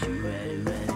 You ready, ready?